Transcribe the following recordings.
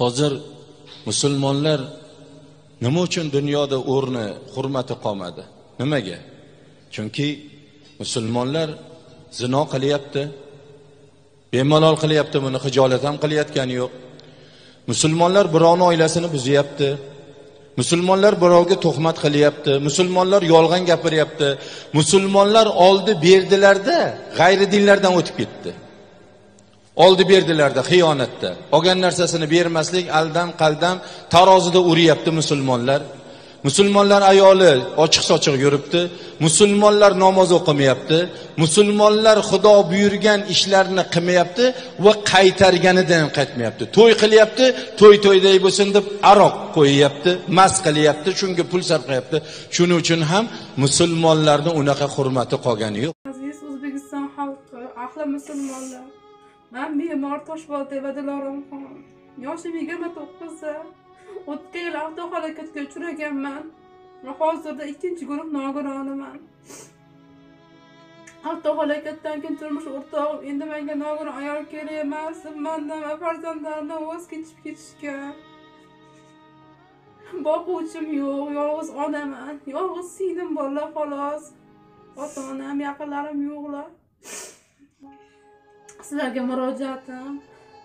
hozir musulmonlar nima uchun dunyoda o'rni hurmati qolmadi? Nimaga? Chunki musulmonlar zino qilyapti bemalol qilyapti buni hijolat ham qilayotgani yo'q. Musulmonlar birovni oilasini buzyapti musulmonlar birovga tuhmat qilyapti musulmonlar yolg'on gapiryapti musulmonlar oldi berdilarda g'ayri dinlardan o'tib ketdi. Oldi berdilarda xiyonatda. Olgan narsasini bermaslik aldam qaldam tarozida uryapti musulmonlar. Musulmonlar ayoli ochiq sochiq yuribdi. Musulmonlar namoz o'qimayapti. Musulmonlar xudo buyurgan ishlarni qilmayapti va qaytarganidan ham qaytmayapti. To'y qilyapti to'y to'yday bo'lsin deb aroq qo'yyapti mast qilyapti shunga pul sarflayapti shuning uchun ham musulmonlarni unaqa hurmati qolgani yo'q. Aziz o'zbekiston xalqi ahli musulmonlar man bemor toshbolteva diloromxon yoshim yigirma to'qqizda o'tgan yil avtohalokatga uchraganman va hozirda ikkinchi guruh nogironiman avtohalokatdan keyin turmush o'rtog'im endi menga nogiron ayol kerak emas deb mandan va farzandlarimdan voz kechib ketishgan boquvchim yo'q yolg'iz onaman yolg'iz singlim borlar xolos ota onam yaqinlarim yo'qlar sizlarga murojaatim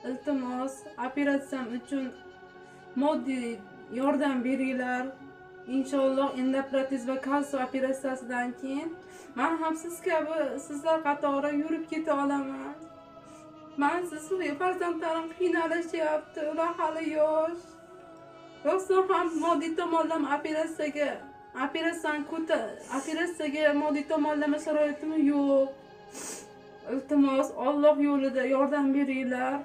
iltimos operatsiyam uchun moddiy yordam beringlar. Inshaalloh endoprotez va kalsiy operatsiyasidan keyin man ham siz kabi sizlar qatori yurib keta olaman. Man sizni farzandlarim qiynalishyapti ular hali yosh. Rostdan ham moddiy tomonlama operatsiyaga operatsiyani operatsiyaga moddiy tomonlama sharoitim yo'q. Iltimos olloh yo'lida yordam beringlar.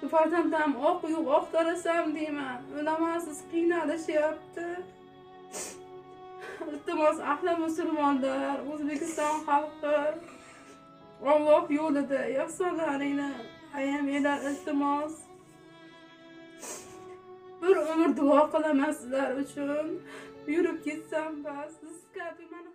Shu farzandlarim oq yo'q oqtarasam deyman. Ulamasiz qiynalishyapti. Iltimos ahli musulmonlar o'zbekiston xalqi olloh yo'lida ehsonlaringni ayamanglar iltimos. Bir umr duo qilaman sizlar uchun. Yurib ketsam va siz kabi ham